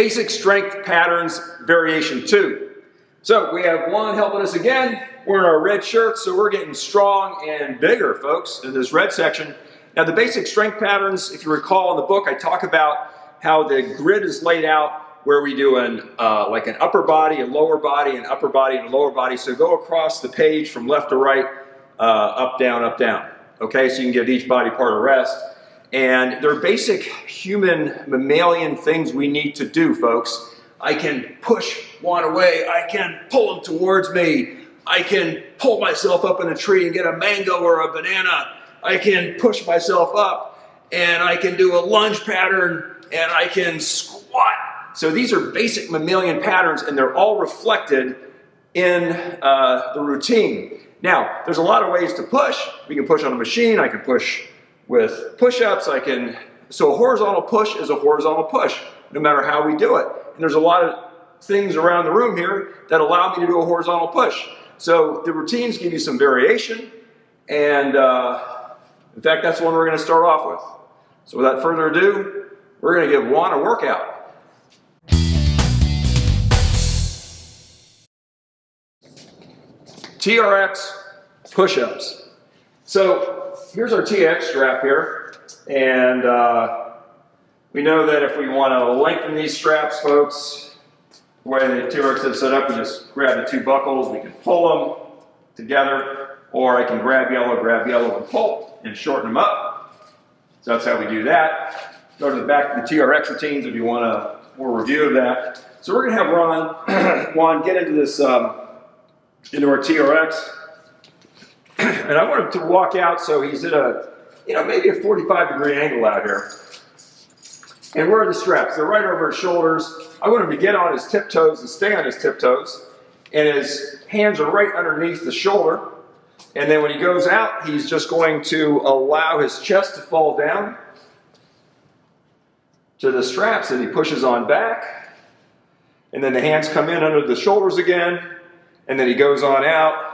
Basic strength patterns variation two. So we have one helping us again. We're in our red shirts, so we're getting strong and bigger, folks, in this red section. Now the basic strength patterns, if you recall in the book, I talk about how the grid is laid out where we do an uh, like an upper body, a lower body, an upper body, and a lower body. So go across the page from left to right, uh, up, down, up, down. Okay, so you can give each body part a rest. And they're basic human mammalian things we need to do, folks. I can push one away. I can pull them towards me. I can pull myself up in a tree and get a mango or a banana. I can push myself up and I can do a lunge pattern and I can squat. So these are basic mammalian patterns and they're all reflected in uh, the routine. Now, there's a lot of ways to push. We can push on a machine. I can push with push-ups. I can, so a horizontal push is a horizontal push, no matter how we do it. And there's a lot of things around the room here that allow me to do a horizontal push. So the routines give you some variation. And uh, in fact, that's one we're going to start off with. So without further ado, we're going to give Juan a workout. TRX push-ups. So here's our TRX strap here. And uh, we know that if we want to lengthen these straps, folks, the way the TRX is set up, we just grab the two buckles, we can pull them together, or I can grab yellow, grab yellow, and pull, and shorten them up. So that's how we do that. Go to the back of the TRX routines if you want a more review of that. So we're going to have Ron, Juan get into this um, into our TRX. and I want him to walk out so he's at a, you know, maybe a 45 degree angle out here. And where are the straps? They're right over his shoulders. I want him to get on his tiptoes and stay on his tiptoes. And his hands are right underneath the shoulder. And then when he goes out, he's just going to allow his chest to fall down to the straps and he pushes on back. And then the hands come in under the shoulders again. And then he goes on out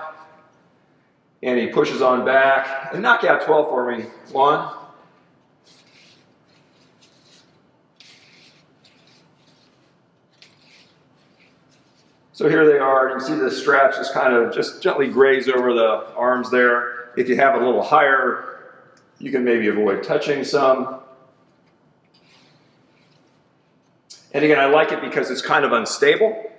and he pushes on back. And knock out 12 for me. One. So here they are. You can see the straps just kind of just gently graze over the arms there. If you have it a little higher, you can maybe avoid touching some. And again, I like it because it's kind of unstable.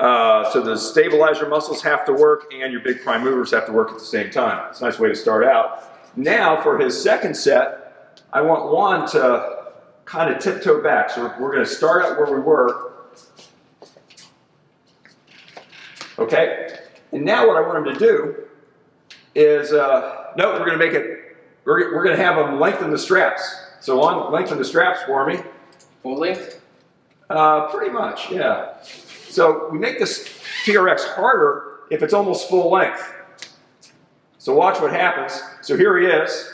Uh, so the stabilizer muscles have to work and your big prime movers have to work at the same time. It's a nice way to start out. Now for his second set, I want Juan to kind of tiptoe back. So we're, we're going to start out where we were. Okay? And now what I want him to do is, uh, no, we're going to make it, we're, we're going to have him lengthen the straps. So Juan, lengthen the straps for me. Full length? Uh, pretty much, yeah. So we make this TRX harder if it's almost full length. So watch what happens. So here he is.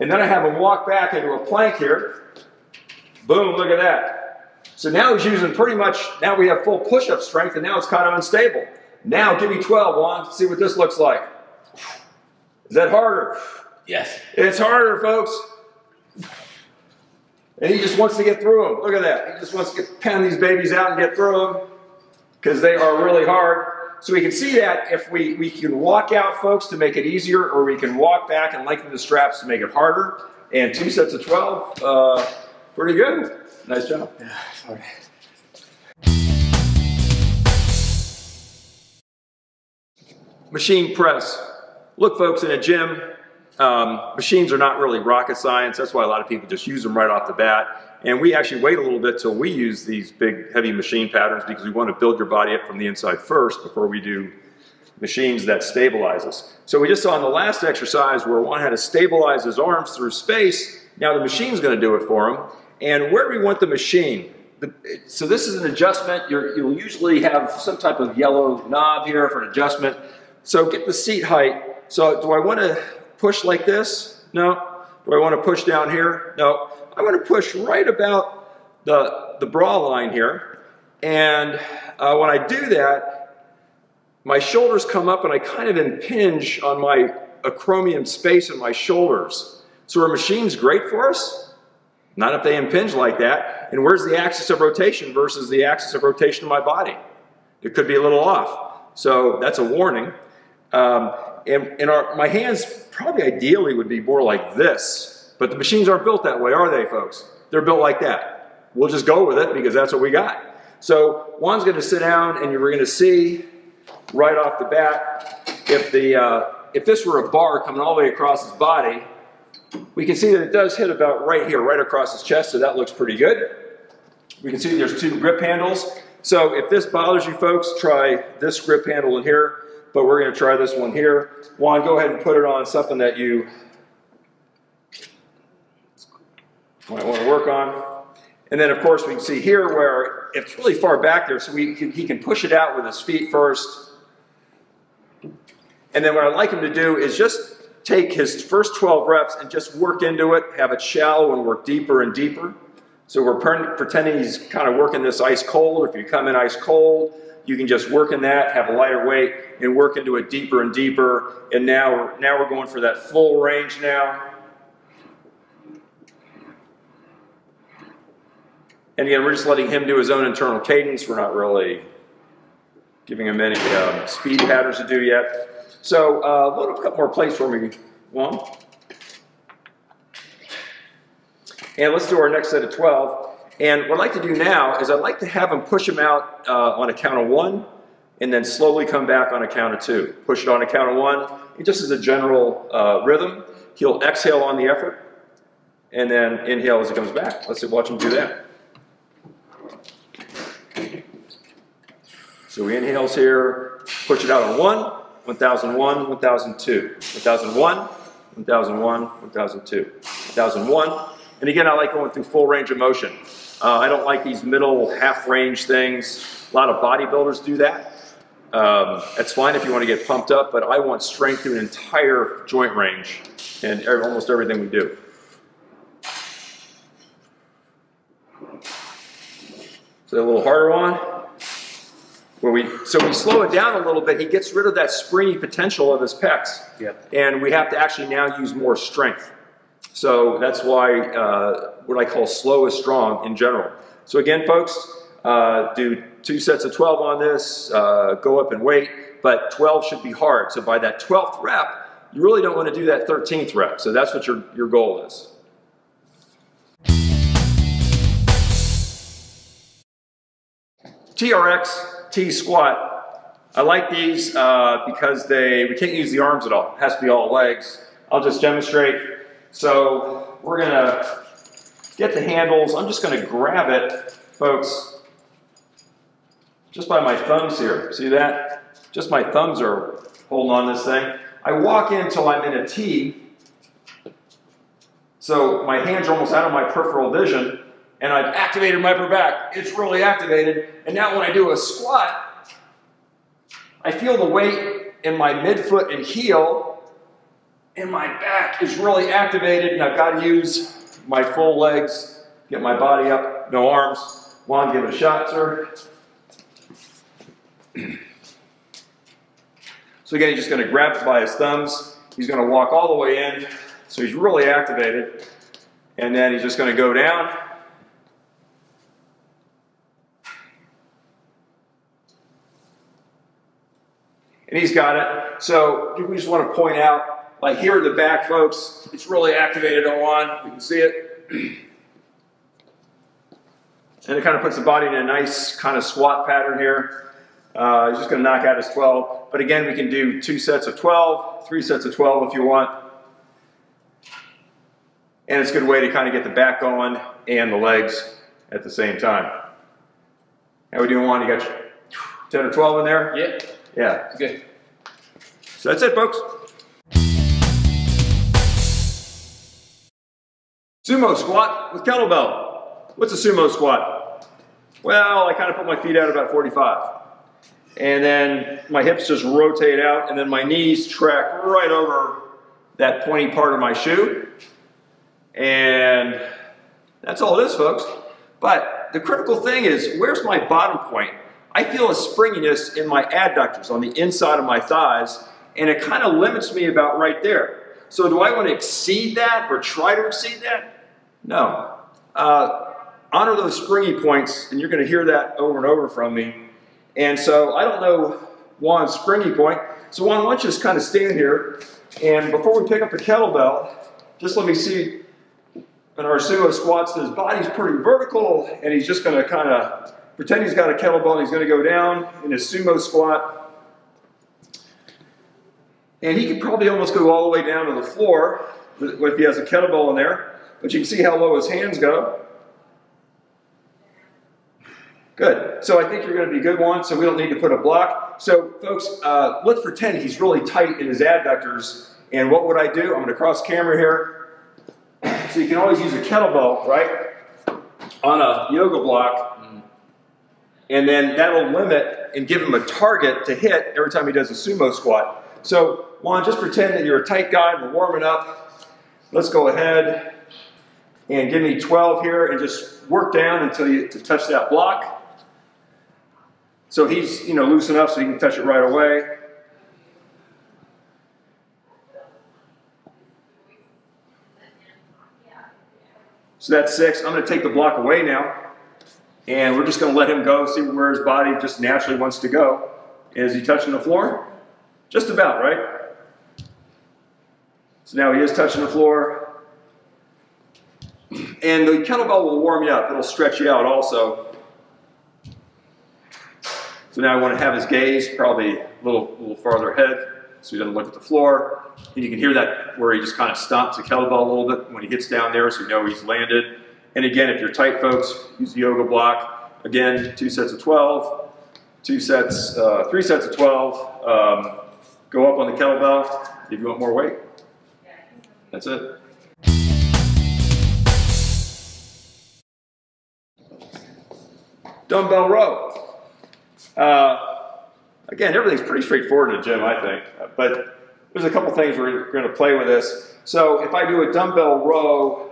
And then I have him walk back into a plank here. Boom, look at that. So now he's using pretty much, now we have full push-up strength and now it's kind of unstable. Now give me 12, Juan, see what this looks like. Is that harder? Yes. It's harder, folks. And he just wants to get through them. Look at that. He just wants to get, pound these babies out and get through them because they are really hard. So we can see that if we, we can walk out, folks, to make it easier, or we can walk back and lengthen the straps to make it harder. And two sets of 12, uh, pretty good. Nice job. Yeah, sorry. Machine press. Look, folks, in a gym, um, machines are not really rocket science. That's why a lot of people just use them right off the bat. And we actually wait a little bit till we use these big heavy machine patterns because we want to build your body up from the inside first before we do machines that stabilize us. So we just saw in the last exercise where Juan had to stabilize his arms through space. Now the machine's going to do it for him. And where we want the machine? The, so this is an adjustment. you will usually have some type of yellow knob here for an adjustment. So get the seat height. So do I want to push like this? No. Do I want to push down here? No. I'm going to push right about the, the bra line here. And uh, when I do that, my shoulders come up and I kind of impinge on my acromion space in my shoulders. So are machines great for us? Not if they impinge like that. And where's the axis of rotation versus the axis of rotation of my body? It could be a little off. So that's a warning. Um, and, and our, my hands probably ideally would be more like this, but the machines aren't built that way, are they, folks? They're built like that. We'll just go with it because that's what we got. So Juan's going to sit down, and you're going to see right off the bat if the uh, if this were a bar coming all the way across his body, we can see that it does hit about right here, right across his chest, so that looks pretty good. We can see there's two grip handles. So if this bothers you folks, try this grip handle in here but we're going to try this one here. Juan, go ahead and put it on something that you might want to work on. And then, of course, we can see here where it's really far back there, so we can, he can push it out with his feet first. And then what I'd like him to do is just take his first 12 reps and just work into it, have it shallow and work deeper and deeper. So we're pretending he's kind of working this ice cold. If you come in ice cold, you can just work in that, have a lighter weight, and work into it deeper and deeper. And now we're, now we're going for that full range now. And again, we're just letting him do his own internal cadence. We're not really giving him any um, speed patterns to do yet. So uh, load up a couple more plates for me, Juan. And let's do our next set of 12. And what I'd like to do now is I'd like to have him push him out uh, on a count of one and then slowly come back on a count of two. Push it on a count of one, and just as a general uh, rhythm. He'll exhale on the effort and then inhale as he comes back. Let's watch him do that. So he inhales here, push it out on one, 1001, 1002, 1001, 1001, 1002, 1001. And again, I like going through full range of motion. Uh, I don't like these middle half range things. A lot of bodybuilders do that. Um, that's fine if you want to get pumped up, but I want strength through an entire joint range and almost everything we do. So a little harder on. Where we, so we slow it down a little bit, he gets rid of that springy potential of his pecs. Yep. And we have to actually now use more strength. So that's why uh, what I call slow is strong in general. So again, folks, uh, do two sets of 12 on this, uh, go up and wait, but 12 should be hard. So by that 12th rep, you really don't want to do that 13th rep. So that's what your, your goal is. TRX T squat. I like these uh, because they we can't use the arms at all. It has to be all legs. I'll just demonstrate. So we're gonna get the handles. I'm just gonna grab it, folks, just by my thumbs here. See that? Just my thumbs are holding on this thing. I walk in until I'm in a T. So my hands are almost out of my peripheral vision and I've activated my upper back. It's really activated. And now when I do a squat, I feel the weight in my midfoot and heel and my back is really activated and I've got to use my full legs, get my body up, no arms. Juan, give it a shot, sir. So again, he's just going to grab by his thumbs. He's going to walk all the way in. So he's really activated. And then he's just going to go down. And he's got it. So we just want to point out like here in the back, folks, it's really activated on. You can see it. And it kind of puts the body in a nice kind of squat pattern here. Uh, he's just going to knock out his 12. But again, we can do two sets of 12, three sets of 12 if you want. And it's a good way to kind of get the back going and the legs at the same time. How we doing, Juan? You got 10 or 12 in there? Yeah. Yeah. Good. So that's it, folks. Sumo squat with kettlebell. What's a sumo squat? Well, I kind of put my feet out about 45. And then my hips just rotate out, and then my knees track right over that pointy part of my shoe. And that's all it is, folks. But the critical thing is, where's my bottom point? I feel a springiness in my adductors on the inside of my thighs, and it kind of limits me about right there. So do I want to exceed that or try to exceed that? No. Uh, honor those springy points, and you're going to hear that over and over from me. And so I don't know Juan's springy point. So Juan, why don't you just kind of stand here, and before we pick up the kettlebell, just let me see in our sumo squats his body's pretty vertical, and he's just going to kind of pretend he's got a kettlebell and he's going to go down in his sumo squat. And he could probably almost go all the way down to the floor if he has a kettlebell in there. But you can see how low his hands go. Good. So I think you're going to be good Juan, so we don't need to put a block. So folks, uh, let's pretend he's really tight in his adductors. And what would I do? I'm going to cross camera here. So you can always use a kettlebell, right, on a yoga block. And then that'll limit and give him a target to hit every time he does a sumo squat. So Juan, just pretend that you're a tight guy. We're warming up. Let's go ahead and give me 12 here and just work down until you to touch that block. So he's, you know, loose enough so he can touch it right away. So that's six. I'm going to take the block away now. And we're just going to let him go, see where his body just naturally wants to go. Is he touching the floor? Just about, right? So now he is touching the floor. And the kettlebell will warm you up. It'll stretch you out also. So now I want to have his gaze probably a little, little farther ahead so he doesn't look at the floor. And you can hear that where he just kind of stomps the kettlebell a little bit when he hits down there so you know he's landed. And again, if you're tight, folks, use the yoga block. Again, two sets of 12, two sets, uh, three sets of 12. Um, go up on the kettlebell if you want more weight. That's it. Dumbbell row. Uh, again, everything's pretty straightforward in the gym, I think. But there's a couple things we're going to play with this. So if I do a dumbbell row,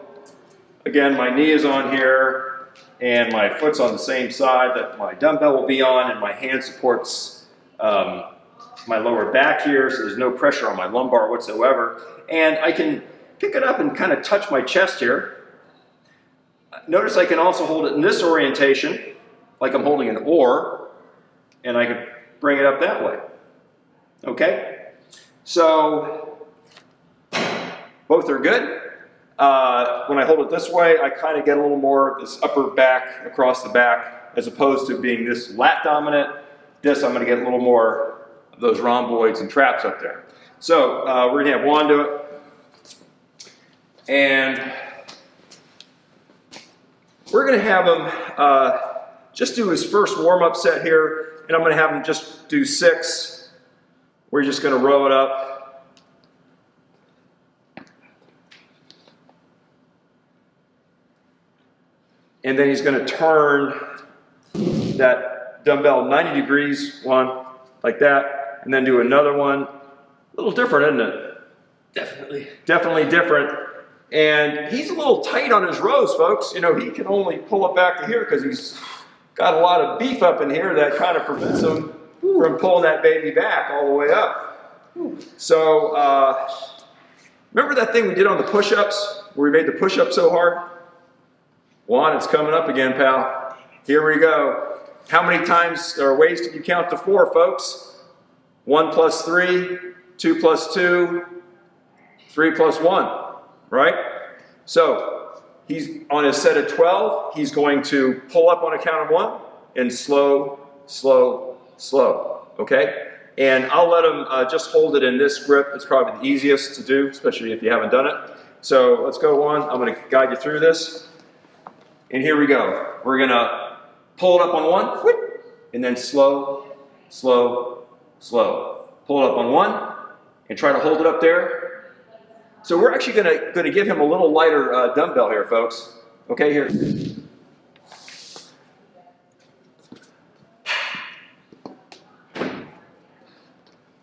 again, my knee is on here and my foot's on the same side that my dumbbell will be on and my hand supports um, my lower back here, so there's no pressure on my lumbar whatsoever. And I can pick it up and kind of touch my chest here. Notice I can also hold it in this orientation, like I'm holding an oar, and I can bring it up that way. Okay? So, both are good. Uh, when I hold it this way, I kind of get a little more this upper back across the back, as opposed to being this lat dominant. This, I'm going to get a little more of those rhomboids and traps up there. So, uh, we're going to have Juan do it. And we're going to have him uh, just do his first warm-up set here, and I'm going to have him just do six. We're just going to row it up. And then he's going to turn that dumbbell 90 degrees, one like that, and then do another one. A little different, isn't it? Definitely. Definitely different. And he's a little tight on his rows, folks. You know, he can only pull it back to here because he's got a lot of beef up in here that kind of prevents him from pulling that baby back all the way up. So, uh, remember that thing we did on the push-ups where we made the push-up so hard? Juan, it's coming up again, pal. Here we go. How many times or ways can you count to four, folks? One plus three, two plus two, three plus one right? So he's on his set of 12, he's going to pull up on a count of one and slow, slow, slow, okay? And I'll let him uh, just hold it in this grip. It's probably the easiest to do, especially if you haven't done it. So let's go on. I'm going to guide you through this. And here we go. We're going to pull it up on one, and then slow, slow, slow. Pull it up on one, and try to hold it up there, so we're actually going to, going to give him a little lighter uh, dumbbell here, folks. Okay, here.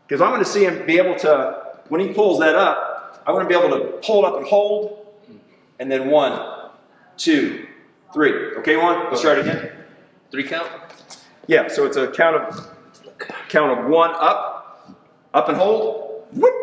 Because I'm to see him be able to, when he pulls that up, I want to be able to pull it up and hold, and then one, two, three. Okay, one. Let's try it again. Three count? Yeah, so it's a count of count of one up, up and hold, whoop,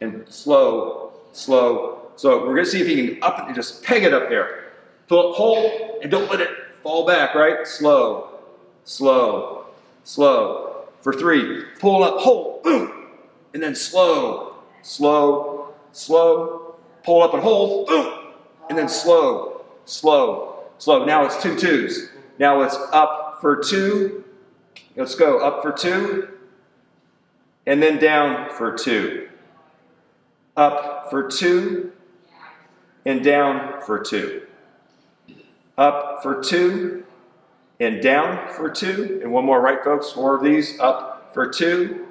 and slow, slow, So We're going to see if he can up and just peg it up there. Pull, hold, and don't let it fall back, right? Slow, slow, slow. For three, pull up, hold, boom, and then slow, slow, slow. Pull up and hold, boom, and then slow, slow, slow. Now it's two twos. Now it's up for two. Let's go up for two, and then down for two. Up for two, and down for two. Up for two, and down for two. And one more, right, folks? Four of these. Up for two,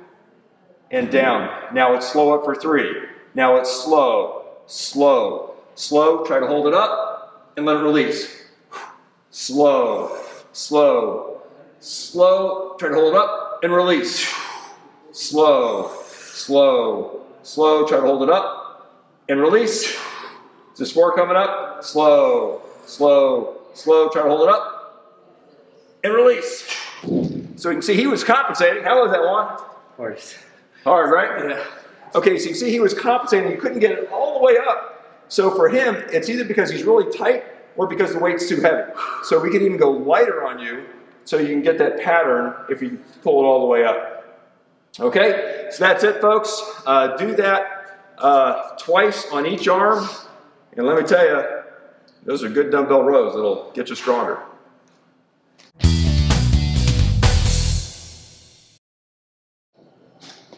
and down. Now it's slow up for three. Now it's slow, slow, slow. Try to hold it up and let it release. Slow, slow, slow. Try to hold it up and release. Slow, slow, slow. Try to hold it up and release. Is this four coming up? Slow, slow, slow. Try to hold it up and release. So you can see he was compensating. How was that one? Hard. Hard, right? Yeah. Okay, so you see he was compensating. He couldn't get it all the way up. So for him, it's either because he's really tight or because the weight's too heavy. So we can even go lighter on you so you can get that pattern if you pull it all the way up. Okay, so that's it, folks. Uh, do that uh, twice on each arm. And let me tell you, those are good dumbbell rows It'll get you stronger.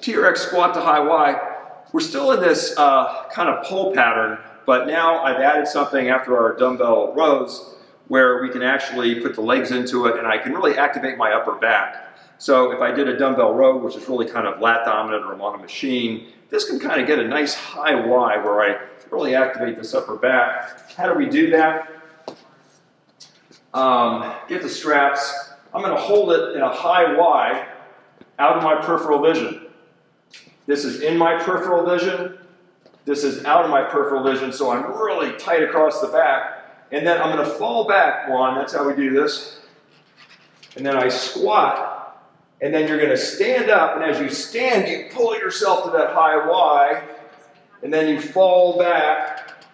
TRX squat to high Y. We're still in this uh, kind of pull pattern, but now I've added something after our dumbbell rows where we can actually put the legs into it and I can really activate my upper back. So if I did a dumbbell row, which is really kind of lat dominant or I'm on a machine, this can kind of get a nice high Y where I really activate this upper back. How do we do that? Um, get the straps. I'm going to hold it in a high Y out of my peripheral vision. This is in my peripheral vision. This is out of my peripheral vision, so I'm really tight across the back. And then I'm going to fall back one. That's how we do this. And then I squat. And then you're going to stand up. And as you stand, you pull yourself to that high Y. And then you fall back.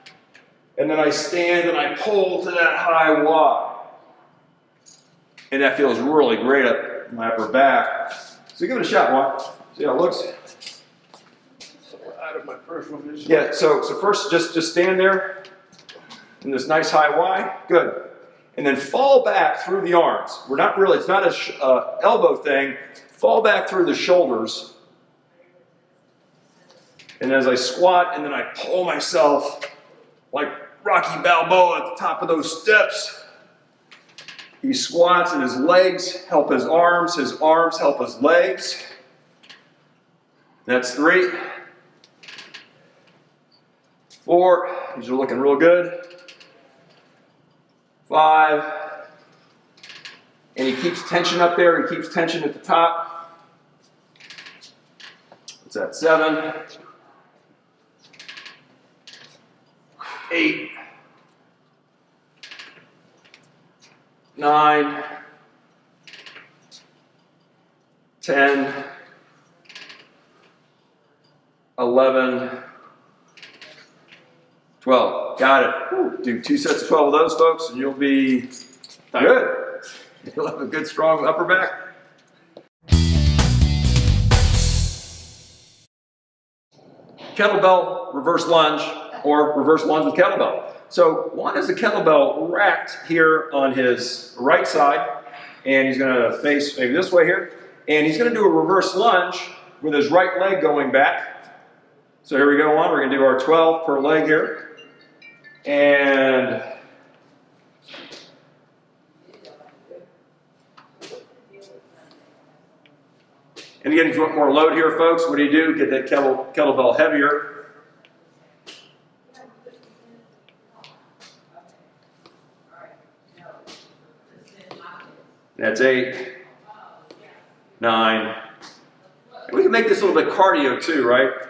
And then I stand and I pull to that high Y. And that feels really great up my upper back. So give it a shot, Juan. See how it looks. My peripheral vision. Yeah, so, so first just, just stand there in this nice high Y. Good. And then fall back through the arms. We're not really, it's not a uh, elbow thing. Fall back through the shoulders. And as I squat, and then I pull myself like Rocky Balboa at the top of those steps. He squats and his legs help his arms, his arms help his legs. That's three. Four, these are looking real good. Five, and he keeps tension up there, he keeps tension at the top. What's that? Seven, eight, nine, ten, eleven, twelve. Got it. Do two sets of 12 of those, folks, and you'll be good. You'll have a good, strong upper back. Kettlebell reverse lunge or reverse lunge with kettlebell. So one is a kettlebell racked here on his right side, and he's going to face maybe this way here, and he's going to do a reverse lunge with his right leg going back. So here we go on. We're going to do our 12 per leg here, and And again, if you want more load here, folks, what do you do? Get that kettle, kettlebell heavier. That's eight, nine. We can make this a little bit cardio too, right?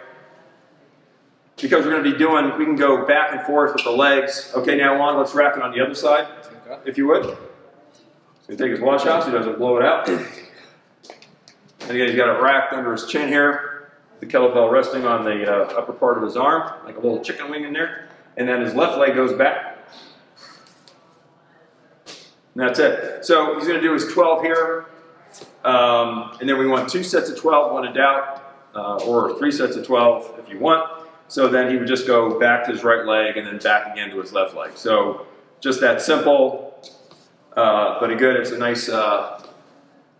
Because we're going to be doing, we can go back and forth with the legs. Okay, now on, let's rack it on the other side, if you would. So he take his watch out so he doesn't blow it out. And again, he's got it racked under his chin here. The kettlebell resting on the uh, upper part of his arm, like a little chicken wing in there. And then his left leg goes back. And that's it. So he's going to do his 12 here. Um, and then we want two sets of 12, one in doubt, uh, or three sets of 12 if you want. So then he would just go back to his right leg and then back again to his left leg. So just that simple, uh, but good. It's a nice uh,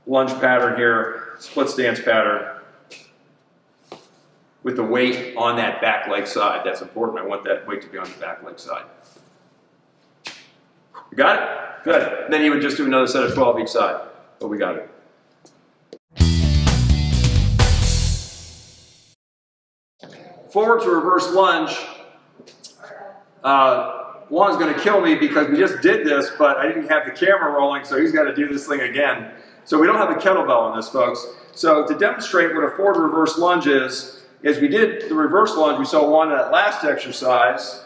lunge pattern here, split stance pattern with the weight on that back leg side. That's important. I want that weight to be on the back leg side. You got it? Good. And then he would just do another set of 12 each side. But we got it. Forward to reverse lunge. Uh, Juan's going to kill me because we just did this, but I didn't have the camera rolling, so he's got to do this thing again. So we don't have a kettlebell on this, folks. So to demonstrate what a forward reverse lunge is, is we did the reverse lunge, we saw Juan in that last exercise,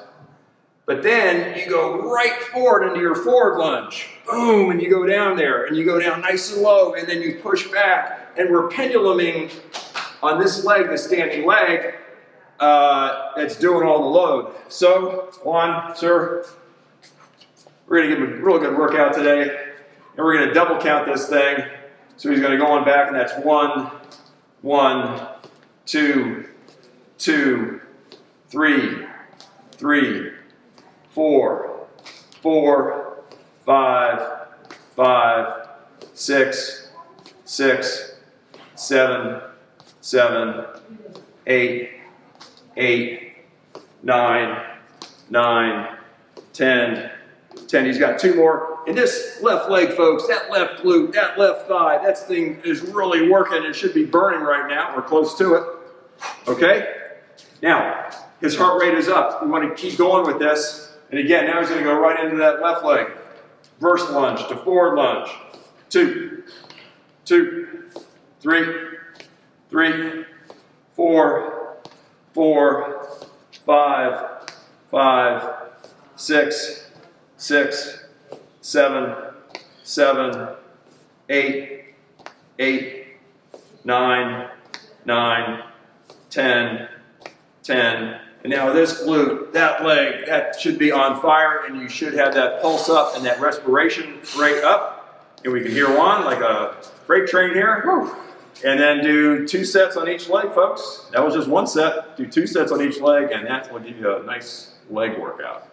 but then you go right forward into your forward lunge. Boom, and you go down there, and you go down nice and low, and then you push back, and we're penduluming on this leg, the standing leg, uh, that's doing all the load. So, Juan, sir, we're to give him a real good workout today, and we're to double count this thing. So he's to go on back, and that's one, one, two, two, three, three, four, four, five, five, six, six, seven, seven, eight, eight, nine, nine, ten, ten. He's got two more. And this left leg, folks, that left glute, that left thigh, that thing is really working. It should be burning right now. We're close to it. Okay? Now, his heart rate is up. We want to keep going with this. And again, now he's going to go right into that left leg. Reverse lunge to forward lunge. Two, two, three, three, four, four, five, five, six, six, seven, seven, eight, eight, nine, nine, ten, 10. And now this glute, that leg, that should be on fire and you should have that pulse up and that respiration rate up. And we can hear Juan like a freight train here. Whew. And then do two sets on each leg, folks. That was just one set. Do two sets on each leg and that will give you a nice leg workout.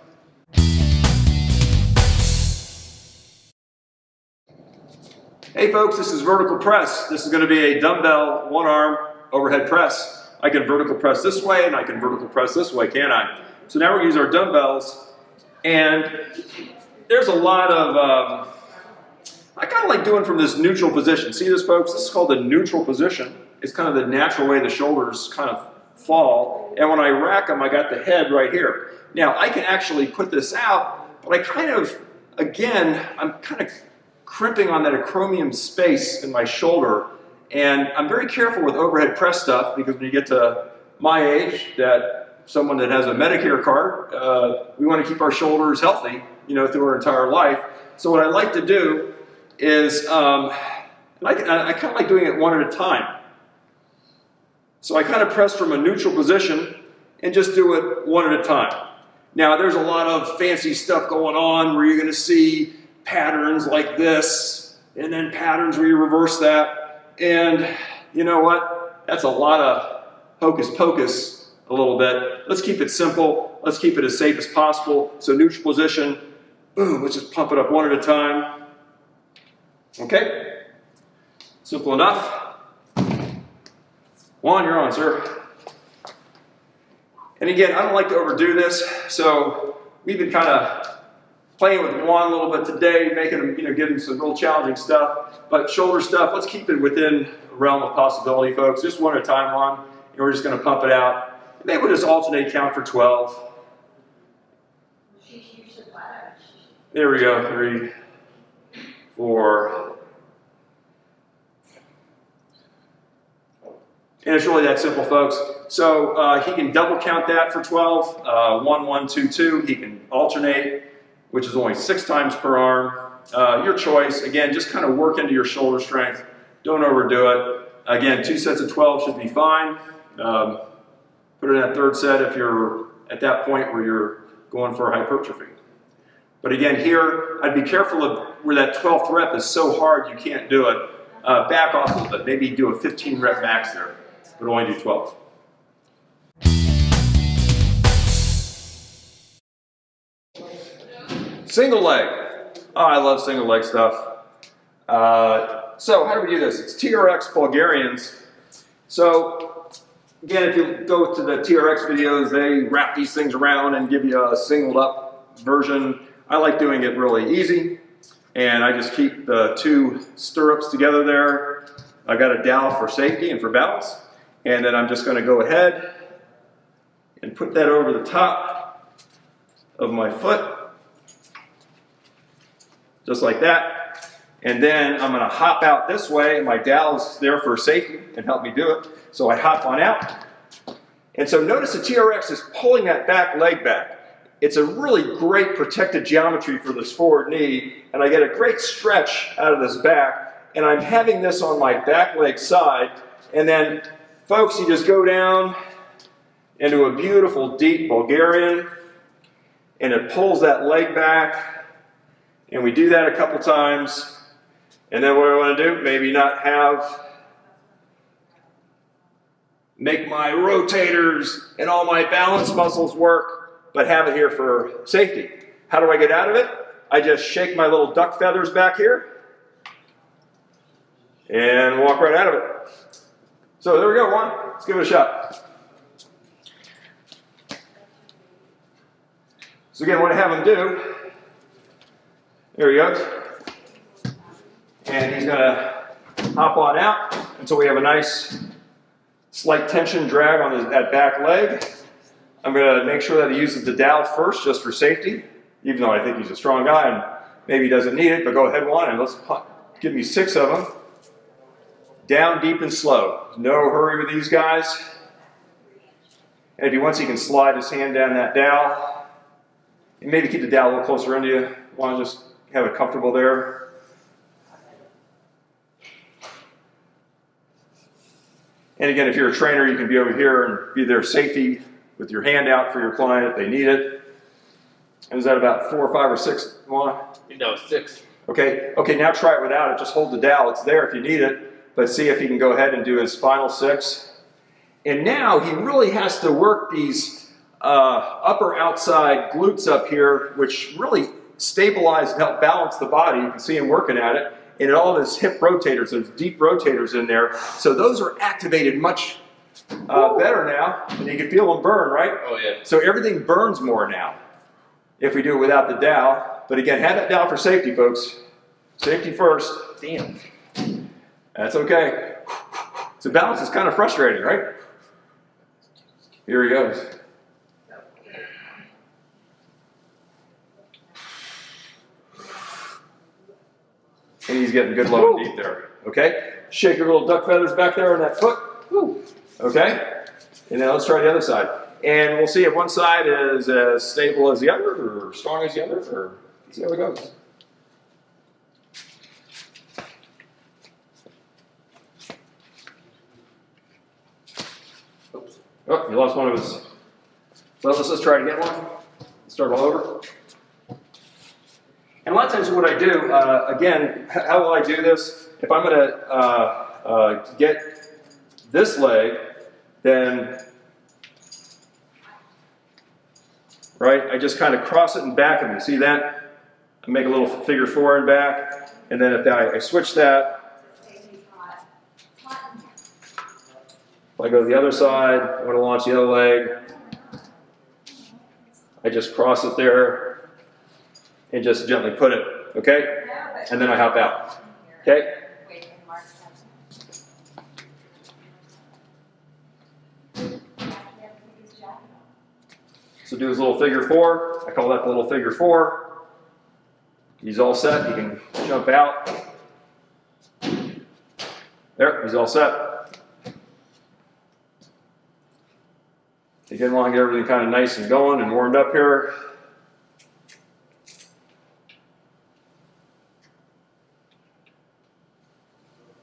Hey folks, this is vertical press. This is going to be a dumbbell one arm overhead press. I can vertical press this way and I can vertical press this way, can I? So now we're to use our dumbbells and there's a lot of, um, I kind of like doing from this neutral position. See this folks? This is called the neutral position. It's kind of the natural way the shoulders kind of fall. And when I rack them, I got the head right here. Now I can actually put this out, but I kind of, again, I'm kind of crimping on that acromion space in my shoulder and I'm very careful with overhead press stuff because when you get to my age, that someone that has a Medicare card, uh, we want to keep our shoulders healthy, you know, through our entire life. So what I like to do is, um, I, I kind of like doing it one at a time. So I kind of press from a neutral position and just do it one at a time. Now there's a lot of fancy stuff going on where you're going to see patterns like this and then patterns where you reverse that. And you know what? That's a lot of hocus pocus a little bit. Let's keep it simple. Let's keep it as safe as possible. So neutral position, boom, let's just pump it up one at a time. Okay? Simple enough. Juan, you're on, sir. And again, I don't like to overdo this, so we've been kind of playing with Juan a little bit today, making him, you know, getting some real challenging stuff. But shoulder stuff, let's keep it within realm of possibility, folks. Just one at a time, Juan. And we're just going to pump it out. Maybe we'll just alternate count for 12. There we go. Three, four. And it's really that simple, folks. So uh, he can double count that for 12. Uh, one, one, two, two. He can alternate which is only six times per arm. Uh, your choice. Again, just kind of work into your shoulder strength. Don't overdo it. Again, two sets of 12 should be fine. Um, put it in that third set if you're at that point where you're going for hypertrophy. But again, here, I'd be careful of where that 12th rep is so hard you can't do it. Uh, back off a little bit. Maybe do a 15 rep max there, but only do 12. Single leg. Oh, I love single leg stuff. Uh, so how do we do this? It's TRX Bulgarians. So again, if you go to the TRX videos, they wrap these things around and give you a singled up version. I like doing it really easy. And I just keep the two stirrups together there. I've got a dowel for safety and for balance. And then I'm just gonna go ahead and put that over the top of my foot just like that. And then I'm gonna hop out this way, my dowel's there for safety and help me do it. So I hop on out. And so notice the TRX is pulling that back leg back. It's a really great protected geometry for this forward knee, and I get a great stretch out of this back, and I'm having this on my back leg side, and then folks, you just go down into a beautiful deep Bulgarian, and it pulls that leg back, and we do that a couple times. And then what I want to do? Maybe not have, make my rotators and all my balance muscles work, but have it here for safety. How do I get out of it? I just shake my little duck feathers back here and walk right out of it. So there we go, Juan. Let's give it a shot. So again, what I have him do there he goes. And he's to hop on out until we have a nice slight tension drag on his, that back leg. I'm going to make sure that he uses the dowel first just for safety, even though I think he's a strong guy and maybe he doesn't need it, but go ahead Juan and let's give me six of them. Down deep and slow. No hurry with these guys. And if he wants, he can slide his hand down that dowel. And maybe keep the dowel a little closer into you. Want to just have it comfortable there. And again, if you're a trainer, you can be over here and be there safety with your hand out for your client if they need it. And is that about four or five or six, Juan? No, six. Okay, okay, now try it without it. Just hold the dowel. It's there if you need it. But see if he can go ahead and do his final six. And now he really has to work these uh, upper outside glutes up here, which really stabilize and help balance the body. You can see him working at it. And all of his hip rotators, there's deep rotators in there. So those are activated much uh, better now. And you can feel them burn, right? Oh, yeah. So everything burns more now if we do it without the dowel. But again, have that dowel for safety, folks. Safety first. Damn. That's okay. So balance is kind of frustrating, right? Here he goes. And he's getting good low and deep there. Okay? Shake your little duck feathers back there on that foot. Okay? And now let's try the other side. And we'll see if one side is as stable as the other or strong as the other, or see how it goes. Oops. Oh, you lost one of his. So let's just try to get one. Start all over. And a lot of times what I do, uh, again, how will I do this? If I'm going to uh, uh, get this leg, then, right, I just kind of cross it and back of me. See that? I make a little figure four and back, and then if I, I switch that, if I go to the other side, I want to launch the other leg, I just cross it there, and just gently put it, okay? And then I hop out, okay? Do his little figure four. I call that the little figure four. He's all set. He can jump out. There, he's all set. Again, want to get everything kind of nice and going and warmed up here.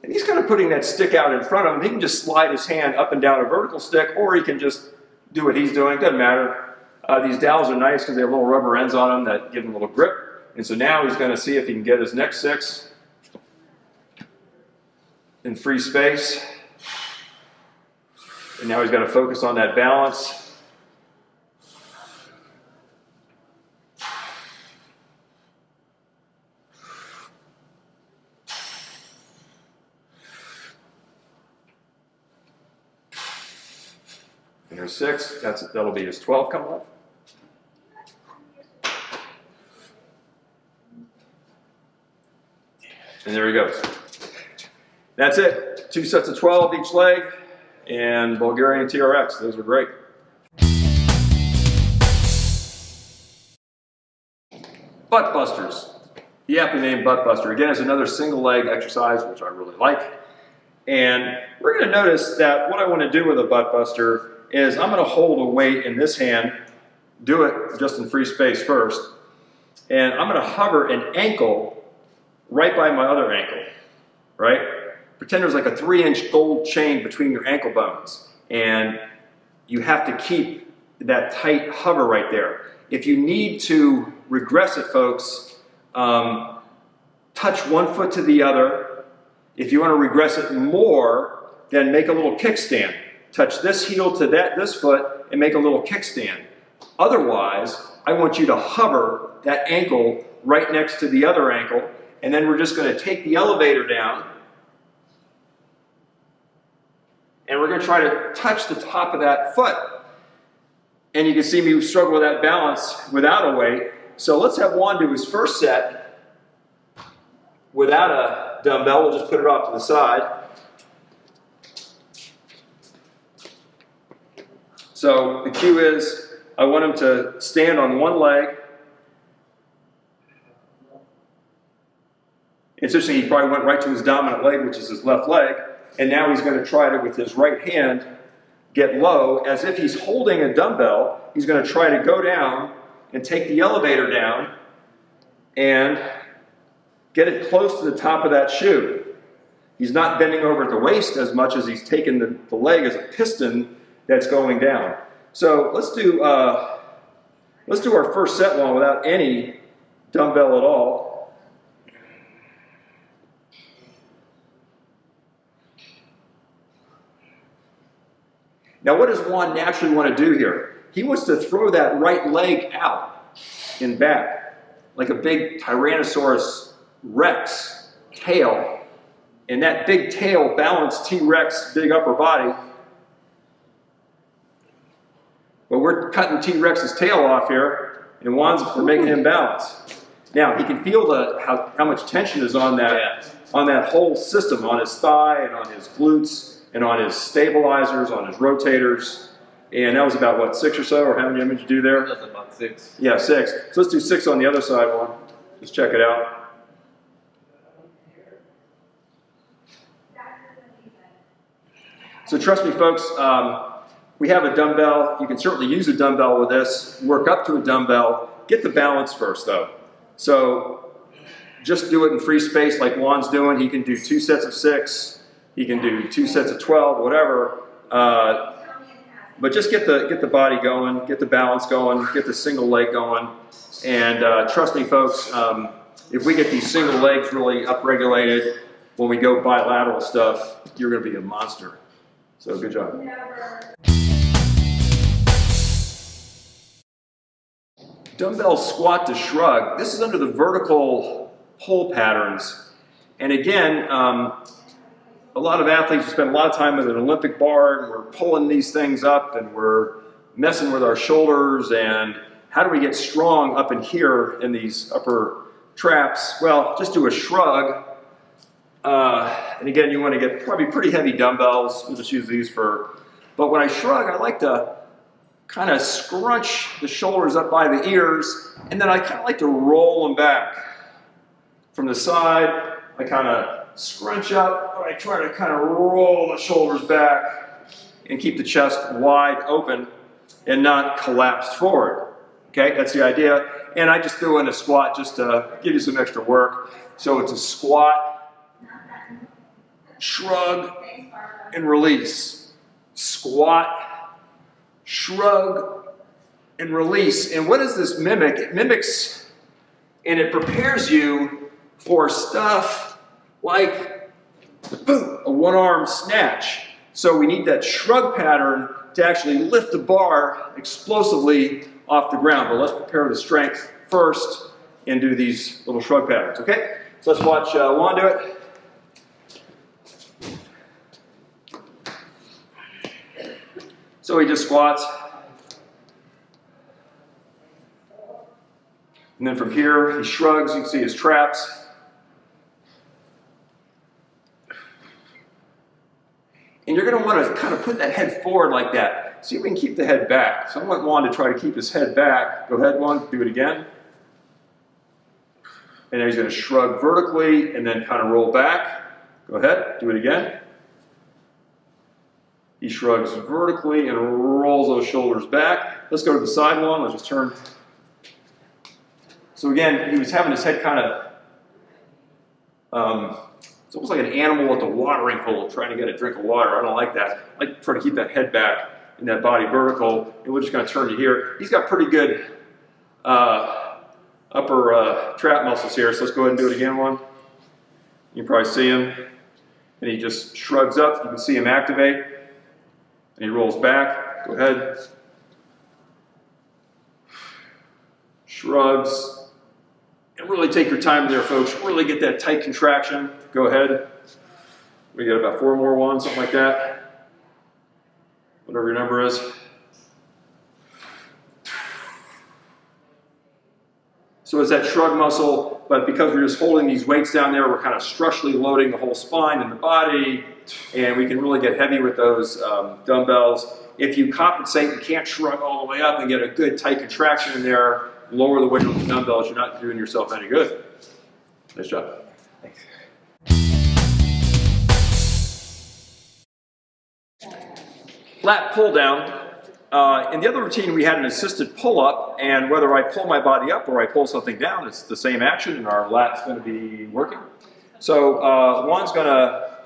And he's kind of putting that stick out in front of him, he can just slide his hand up and down a vertical stick, or he can just do what he's doing. Doesn't matter. Uh, these dowels are nice because they have little rubber ends on them that give them a little grip. And so now he's going to see if he can get his next six in free space. And now he's got to focus on that balance. And there's six. That's that'll be his 12 coming up. And there he goes. That's it. Two sets of 12 each leg and Bulgarian TRX. Those are great. Butt busters. The aptly named butt buster. Again, is another single leg exercise, which I really like. And we're going to notice that what I want to do with a butt buster is I'm going to hold a weight in this hand, do it just in free space first, and I'm going to hover an ankle right by my other ankle, right? Pretend there's like a three inch gold chain between your ankle bones, and you have to keep that tight hover right there. If you need to regress it, folks, um, touch one foot to the other. If you want to regress it more, then make a little kickstand. Touch this heel to that this foot and make a little kickstand. Otherwise, I want you to hover that ankle right next to the other ankle, and then we're just going to take the elevator down, and we're going to try to touch the top of that foot. And you can see me struggle with that balance without a weight. So let's have Juan do his first set without a dumbbell. We'll just put it off to the side. So the cue is I want him to stand on one leg. It's interesting, he probably went right to his dominant leg, which is his left leg, and now he's going to try to, with his right hand, get low as if he's holding a dumbbell. He's going to try to go down and take the elevator down and get it close to the top of that shoe. He's not bending over at the waist as much as he's taking the, the leg as a piston that's going down. So let's do, uh, let's do our first set one without any dumbbell at all. Now what does Juan naturally want to do here? He wants to throw that right leg out and back, like a big Tyrannosaurus Rex tail. And that big tail balanced T-Rex big upper body but we're cutting T-Rex's tail off here, and Juan's, we're making him balance. Now, he can feel the, how, how much tension is on that, yeah. on that whole system, on his thigh and on his glutes and on his stabilizers, on his rotators. And that was about, what, six or so? Or how many did you do there? That's about six. Yeah, six. So let's do six on the other side, Juan. Just check it out. So trust me, folks, um, we have a dumbbell. You can certainly use a dumbbell with this. Work up to a dumbbell. Get the balance first, though. So just do it in free space like Juan's doing. He can do two sets of six. He can do two sets of 12, whatever. Uh, but just get the, get the body going, get the balance going, get the single leg going. And uh, trust me, folks, um, if we get these single legs really upregulated, when we go bilateral stuff, you're going to be a monster. So good job. Dumbbell squat to shrug. This is under the vertical pull patterns. And again, um, a lot of athletes spend a lot of time with an Olympic bar and we're pulling these things up and we're messing with our shoulders and how do we get strong up in here in these upper traps? Well, just do a shrug. Uh, and again, you want to get probably pretty heavy dumbbells. We'll just use these for, but when I shrug, I like to kind of scrunch the shoulders up by the ears, and then I kind of like to roll them back. From the side, I kind of scrunch up, but I try to kind of roll the shoulders back and keep the chest wide open and not collapsed forward. Okay, that's the idea. And I just threw in a squat just to give you some extra work. So it's a squat, shrug, and release. Squat, shrug, and release. And what does this mimic? It mimics and it prepares you for stuff like boom, a one-arm snatch. So we need that shrug pattern to actually lift the bar explosively off the ground. But let's prepare the strength first and do these little shrug patterns, okay? So let's watch uh, Juan do it. So he just squats. And then from here, he shrugs. You can see his traps. And you're going to want to kind of put that head forward like that. See if we can keep the head back. So I want Juan to try to keep his head back. Go ahead, Juan. Do it again. And then he's going to shrug vertically and then kind of roll back. Go ahead. Do it again. He shrugs vertically and rolls those shoulders back. Let's go to the side one. Let's just turn. So again, he was having his head kind of, um, it's almost like an animal at the watering hole trying to get a drink of water. I don't like that. I like try to keep that head back and that body vertical. And we're just going to turn to here. He's got pretty good uh, upper uh, trap muscles here. So let's go ahead and do it again Juan. You can probably see him. And he just shrugs up. You can see him activate. And he rolls back. Go ahead. Shrugs. And really take your time there, folks. Really get that tight contraction. Go ahead. We got about four more ones, something like that. Whatever your number is. So it's that shrug muscle, but because we're just holding these weights down there, we're kind of structurally loading the whole spine and the body, and we can really get heavy with those um, dumbbells. If you compensate and can't shrug all the way up and get a good tight contraction in there, lower the weight on the dumbbells, you're not doing yourself any good. Nice job. Thanks. Lat pull down. Uh, in the other routine, we had an assisted pull-up, and whether I pull my body up or I pull something down, it's the same action, and our lat's going to be working. So uh, Juan's going to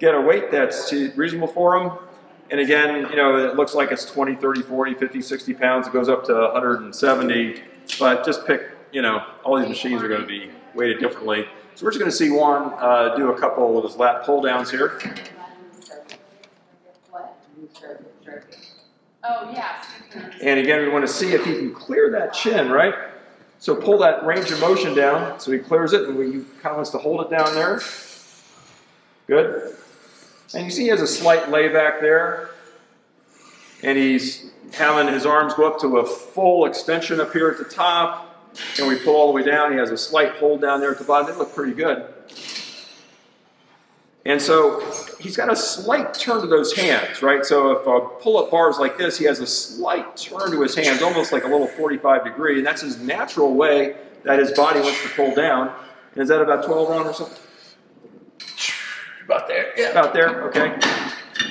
get a weight that's reasonable for him. And again, you know, it looks like it's 20, 30, 40, 50, 60 pounds. It goes up to 170. But just pick, you know, all these machines are going to be weighted differently. So we're just going to see Juan uh, do a couple of his lat pull downs here. Oh, yeah. And again, we want to see if he can clear that chin, right? So pull that range of motion down. So he clears it, and we kind of wants to hold it down there. Good. And you see he has a slight layback there. And he's having his arms go up to a full extension up here at the top. And we pull all the way down. He has a slight hold down there at the bottom. They look pretty good. And so he's got a slight turn to those hands, right? So if a pull-up bar is like this, he has a slight turn to his hands, almost like a little 45 degree, and that's his natural way that his body wants to pull down. And is that about 12 on or something? About there, yeah. About there, okay.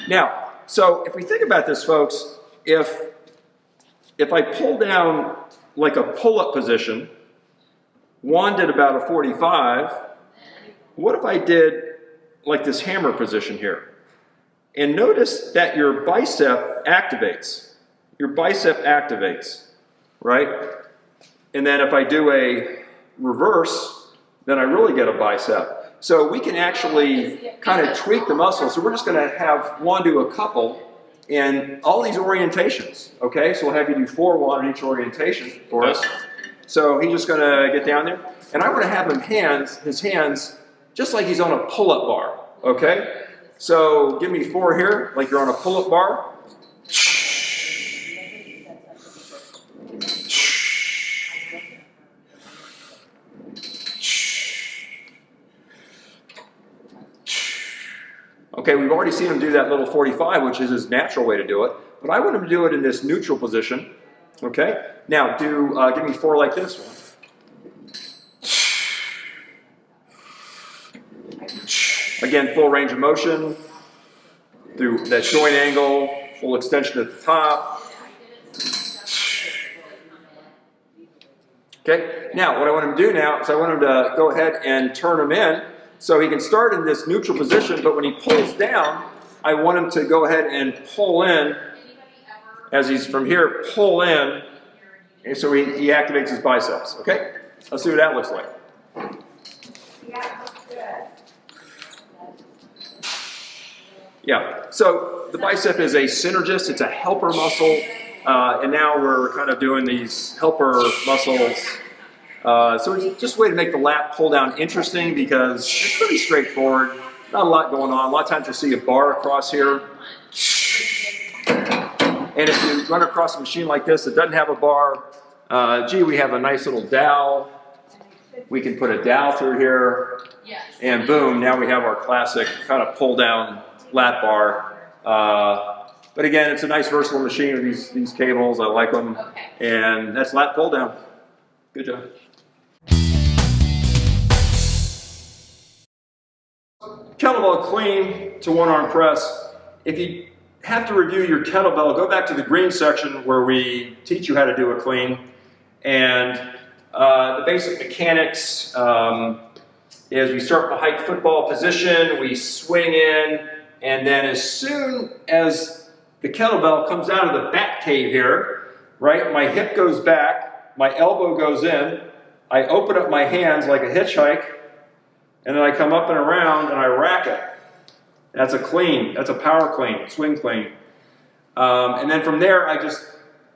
Now, so if we think about this, folks, if if I pull down like a pull-up position, Juan did about a 45. What if I did like this hammer position here? And notice that your bicep activates. Your bicep activates, right? And then if I do a reverse, then I really get a bicep. So we can actually kind of tweak the muscle. So we're just going to have Juan do a couple in all these orientations. Okay, so we'll have you do four one in each orientation for us. So he's just going to get down there, and I want to have him hands his hands just like he's on a pull-up bar. Okay, so give me four here, like you're on a pull-up bar. Okay, we've already seen him do that little 45, which is his natural way to do it. But I want him to do it in this neutral position. Okay? Now, do uh, give me four like this one. Again, full range of motion through that joint angle, full extension at the top. Okay, now what I want him to do now is I want him to go ahead and turn him in so he can start in this neutral position, but when he pulls down, I want him to go ahead and pull in, as he's from here, pull in, and so he, he activates his biceps, okay? Let's see what that looks like. Yeah, so the bicep is a synergist, it's a helper muscle, uh, and now we're kind of doing these helper muscles. Uh, so it's just a way to make the lat pull down interesting because it's pretty straightforward, not a lot going on. A lot of times you'll see a bar across here. And if you run across a machine like this that doesn't have a bar, uh, gee, we have a nice little dowel. We can put a dowel through here, and boom, now we have our classic kind of pull down lat bar. Uh, but again, it's a nice versatile machine with these, these cables. I like them. Okay. And that's lat pull down. Good job. Kettlebell clean to one arm press. If you have to review your kettlebell, go back to the green section where we teach you how to do a clean. And uh, the basic mechanics um, is we start the height football position, we swing in, and then as soon as the kettlebell comes out of the back cave here, right, my hip goes back, my elbow goes in, I open up my hands like a hitchhike, and then I come up and around and I rack it. That's a clean, that's a power clean, swing clean. Um, and then from there, I just,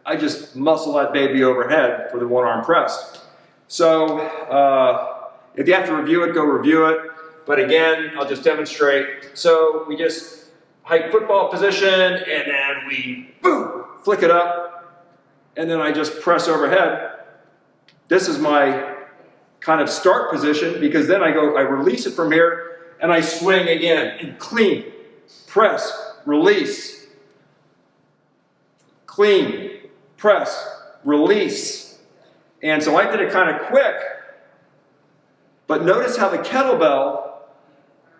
I just muscle that baby overhead for the one arm press. So uh, if you have to review it, go review it. But again, I'll just demonstrate. So we just hike football position and then we boom, flick it up. And then I just press overhead. This is my kind of start position because then I go, I release it from here and I swing again and clean, press, release, clean, press, release. And so I did it kind of quick, but notice how the kettlebell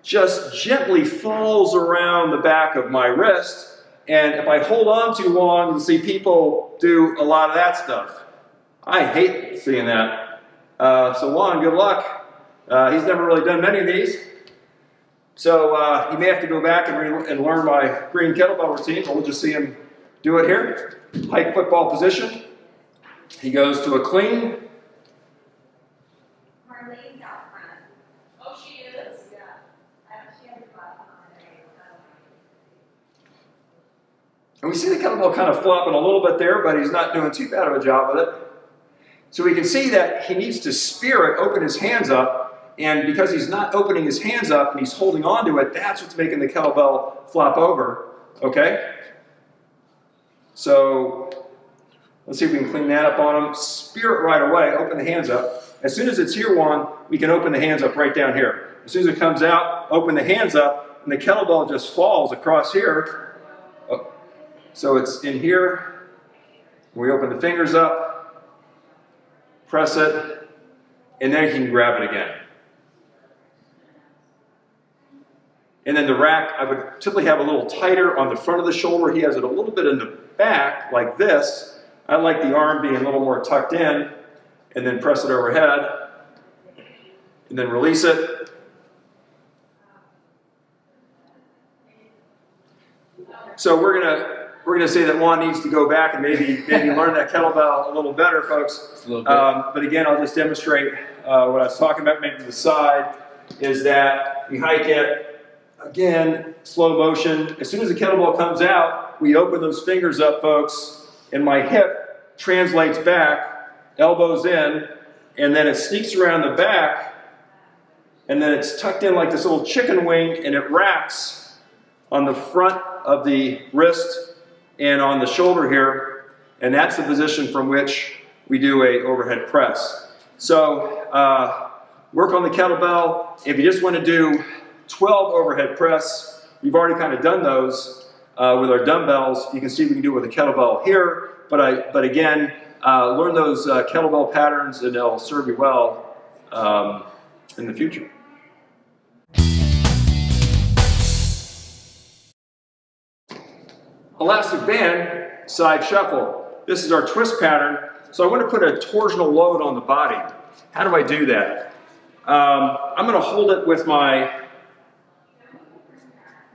just gently falls around the back of my wrist. And if I hold on too long, you'll see people do a lot of that stuff. I hate seeing that. Uh, so Juan, good luck. Uh, he's never really done many of these. So uh, he may have to go back and, re- and learn my green kettlebell routine. But we'll just see him do it here. Hike football position. He goes to a clean. Marlene's out front. Oh, she is? Yeah. She has a on. And we see the kettlebell kind of flopping a little bit there, but he's not doing too bad of a job with it. So we can see that he needs to spear it, open his hands up, and because he's not opening his hands up and he's holding on to it, that's what's making the kettlebell flop over, okay? So let's see if we can clean that up on him. Spear it right away, open the hands up. As soon as it's here, Juan, we can open the hands up right down here. As soon as it comes out, open the hands up, and the kettlebell just falls across here. Oh, So it's in here. We open the fingers up, press it, and then you can grab it again. And then the rack, I would typically have a little tighter on the front of the shoulder. He has it a little bit in the back, like this. I like the arm being a little more tucked in, and then press it overhead, and then release it. So we're gonna we're gonna say that Juan needs to go back and maybe maybe learn that kettlebell a little better, folks. Little. Um, but again, I'll just demonstrate uh, what I was talking about, maybe to the side, is that we hike it, again, slow motion. As soon as the kettlebell comes out, we open those fingers up, folks, and my hip translates back, elbows in, and then it sneaks around the back, and then it's tucked in like this little chicken wing, and it wraps on the front of the wrist and on the shoulder here, and that's the position from which we do a overhead press. So uh, work on the kettlebell. If you just want to do 12 overhead press, we've already kind of done those uh, with our dumbbells. You can see we can do it with a kettlebell here, but I, but again, uh, learn those uh, kettlebell patterns and they'll serve you well um, in the future. Elastic band, side shuffle. This is our twist pattern. So I want to put a torsional load on the body. How do I do that? Um, I'm going to hold it with my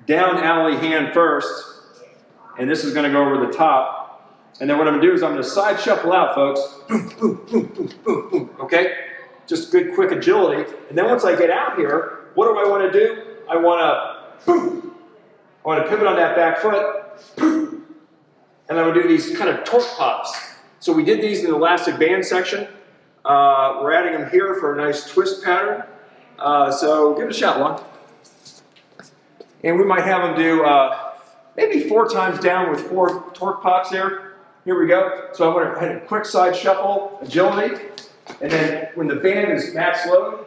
down alley hand first, and this is going to go over the top. And then what I'm going to do is I'm going to side shuffle out, folks. Boom, boom, boom, boom, boom, boom. Okay? just good quick agility. And then once I get out here, what do I want to do? I want to, boom, I want to pivot on that back foot, and going to do these kind of torque pops. So we did these in the elastic band section. Uh, we're adding them here for a nice twist pattern. Uh, so give it a shot, Juan. And we might have them do uh, maybe four times down with four torque pops there. Here we go. So I'm going to hit a quick side shuffle, agility, and then when the band is max load,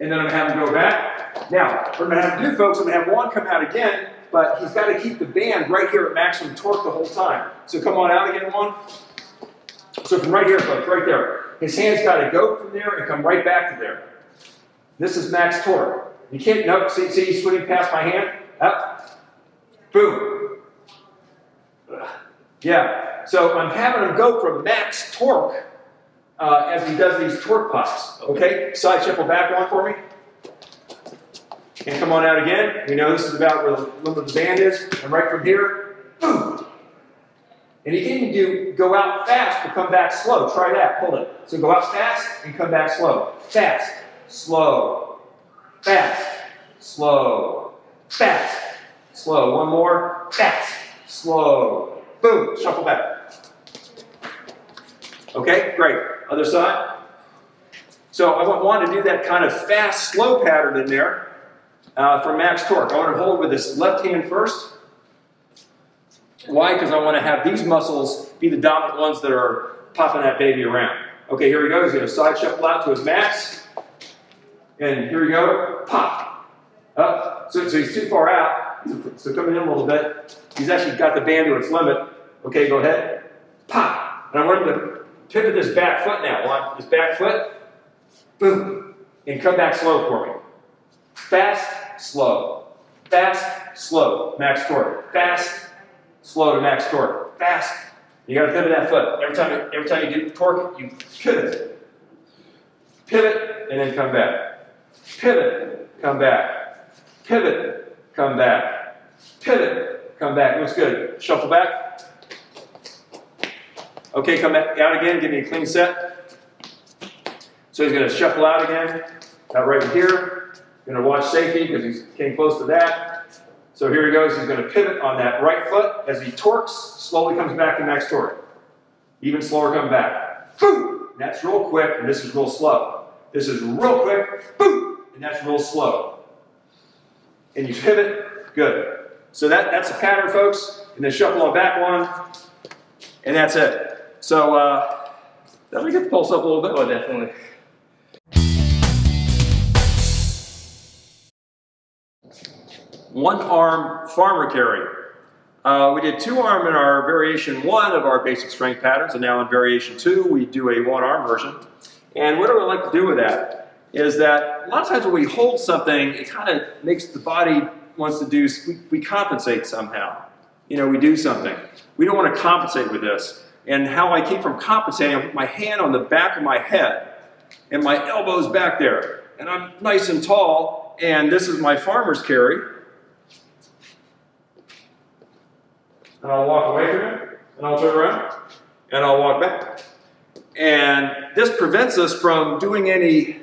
and then I'm going to have them go back. Now, what I'm going to have do, folks, I'm going to have Juan come out again, but he's got to keep the band right here at maximum torque the whole time. So come on out again, Juan. So from right here, folks, right there. His hand's got to go from there and come right back to there. This is max torque. You can't, no, see, see he's swinging past my hand? Up. Boom. Yeah. So I'm having him go from max torque uh, as he does these torque pops. Okay? Side shuffle back Juan for me. And come on out again. We know this is about where the limit of the band is. And right from here, boom. And he can even do go out fast but come back slow. Try that. Hold it. So go out fast and come back slow. Fast, slow, fast, slow, fast, slow. One more. Fast, slow. Boom. Shuffle back. Okay, great. Other side. So I want to do that kind of fast, slow pattern in there uh, for max torque. I want to hold with this left hand first. Why? Because I want to have these muscles be the dominant ones that are popping that baby around. Okay, here we go. He's going to side shuffle out to his max. And here we go. Pop. Up. So, so he's too far out. So coming in a little bit. He's actually got the band to its limit. Okay, go ahead. Pop. And I want him to pivot this back foot now. On this back foot. Boom. And come back slow for me. Fast, slow. Fast, slow. Max torque. Fast, slow to max torque. Fast. You got to pivot that foot. Every time, every time you do torque, you pivot. Pivot, and then come back. Pivot, come back. Pivot, come back. Pivot, come back. Looks good. Shuffle back. Okay, come back out again. Give me a clean set. So he's to shuffle out again. Out right here. Going to watch safety because he came close to that. So here he goes. He's going to pivot on that right foot as he torques. Slowly comes back to max torque. Even slower coming back. Boom! And that's real quick, and this is real slow. This is real quick. Boom! And that's real slow. And you pivot. Good. So that, that's a pattern, folks. And then shuffle on back Juan. And that's it. So uh, let me get the pulse up a little bit. Oh, definitely. One arm farmer carry. Uh, we did two arm in our variation one of our basic strength patterns, and now in variation two, we do a one arm version. And what I like to do with that is that a lot of times when we hold something, it kind of makes the body wants to do, we, we compensate somehow. You know, we do something. We don't want to compensate with this. And how I keep from compensating, I put my hand on the back of my head and my elbows back there. And I'm nice and tall, and this is my farmer's carry. And I'll walk away from it, and I'll turn around, and I'll walk back. And this prevents us from doing any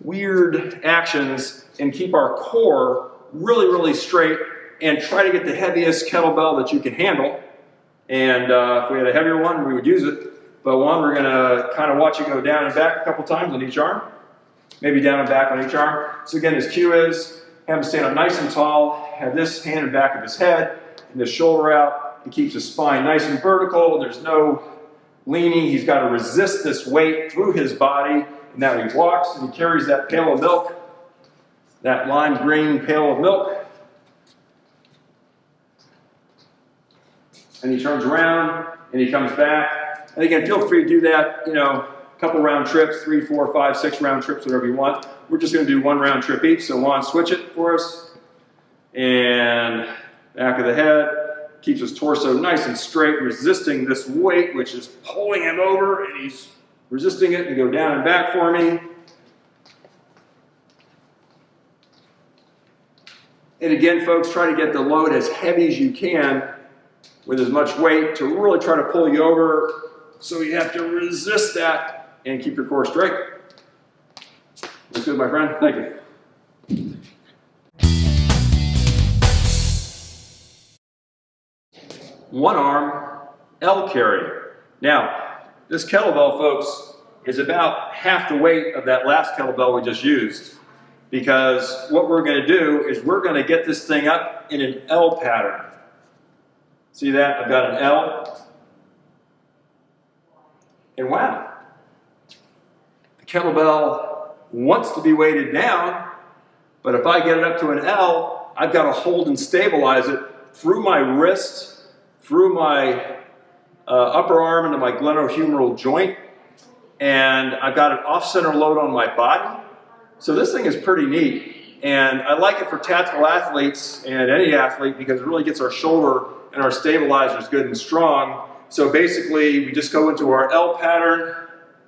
weird actions and keep our core really, really straight and try to get the heaviest kettlebell that you can handle. And uh, if we had a heavier one, we would use it. But Juan, we're to kind of watch it go down and back a couple times on each arm. Maybe down and back on each arm. So again, his cue is have him stand up nice and tall, have this hand in back of his head, and the shoulder out. He keeps his spine nice and vertical. There's no leaning. He's got to resist this weight through his body. And now he walks and he carries that pail of milk, that lime green pail of milk. And he turns around and he comes back. And again, feel free to do that, you know, a couple round trips, three, four, five, six round trips, whatever you want. We're just going to do one round trip each. So Juan, switch it for us. And back of the head, keeps his torso nice and straight, resisting this weight, which is pulling him over, and he's resisting it and go down and back for me. And again, folks, try to get the load as heavy as you can with as much weight to really try to pull you over, So you have to resist that and keep your core straight. Looks good, my friend. Thank you. One arm L carry. Now, this kettlebell, folks, is about half the weight of that last kettlebell we just used because what we're going to do is we're going to get this thing up in an L pattern. See that? I've got an L. And wow, the kettlebell wants to be weighted down, but if I get it up to an L, I've got to hold and stabilize it through my wrist, through my uh, upper arm into my glenohumeral joint, and I've got an off-center load on my body. So this thing is pretty neat. And I like it for tactical athletes and any athlete because it really gets our shoulder and our stabilizers good and strong. So basically, we just go into our L pattern,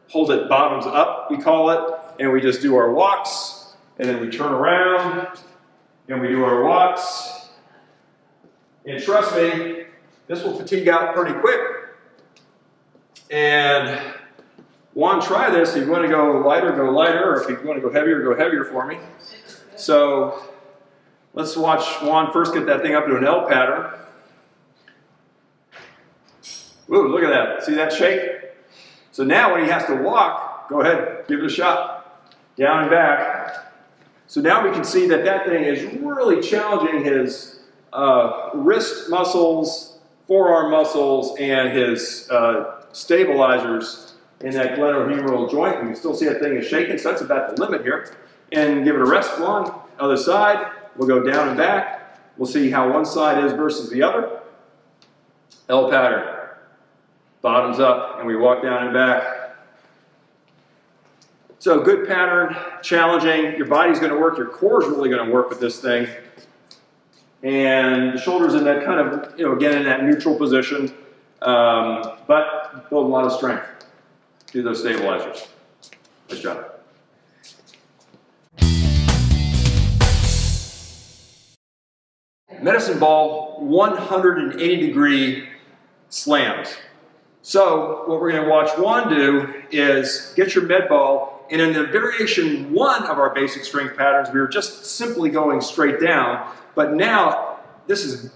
hold it bottoms up, we call it, and we just do our walks, and then we turn around, and we do our walks. And trust me, this will fatigue out pretty quick. And Juan, try this. If you want to go lighter, go lighter. Or if you want to go heavier, go heavier for me. So let's watch Juan first get that thing up to an L pattern. Ooh, look at that. See that shake? So now when he has to walk, go ahead, give it a shot. Down and back. So now we can see that that thing is really challenging his uh, wrist muscles, forearm muscles, and his uh, stabilizers in that glenohumeral joint. We can still see that thing is shaking, so that's about the limit here. And give it a rest Juan. Other side, we'll go down and back. We'll see how one side is versus the other. L pattern. Bottoms up, and we walk down and back. So good pattern, challenging. Your body's going to work. Your core is really going to work with this thing. And the shoulders in that kind of, you know, again in that neutral position, um, but build a lot of strength. Do those stabilizers. Nice job. Medicine ball 180 degree slams. So what we're going to watch Juan do is get your med ball, and in the variation one of our basic strength patterns, we were just simply going straight down. But now this is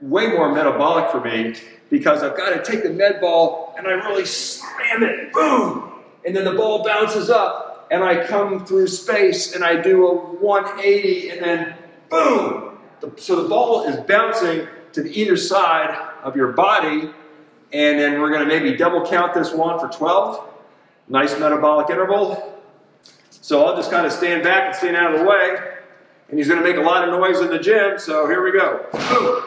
way more metabolic for me because I've got to take the med ball and I really slam it, boom, and then the ball bounces up and I come through space and I do a 180 and then boom. So the ball is bouncing to the either side of your body and then we're going to maybe double count this one for 12. Nice metabolic interval. So I'll just kind of stand back and stand out of the way. And he's going to make a lot of noise in the gym, so here we go. Boom.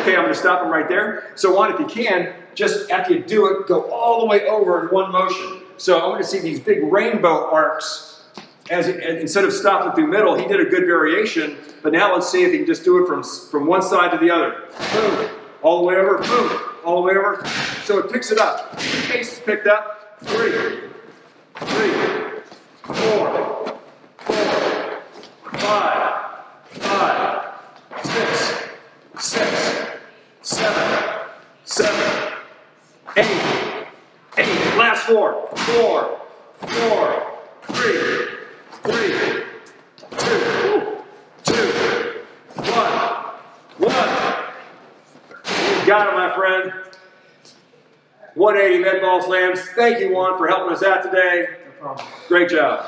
Okay, I'm going to stop him right there. So Juan, if you can, just after you do it, go all the way over in one motion. So I want to see these big rainbow arcs. As instead of stopping through middle, he did a good variation. But now let's see if he can just do it from, from one side to the other. Boom. All the way over. Boom. All the way over. So it picks it up. The pace is picked up. Three. Three. Four. Four. Five. Five. Six. Six. Seven. Seven. Eight. Eight. Last four. Four. Four. Three. Three. Two. Two. One. One. You got it, my friend. 180 med ball slams. Thank you, Juan, for helping us out today. No problem. Great job.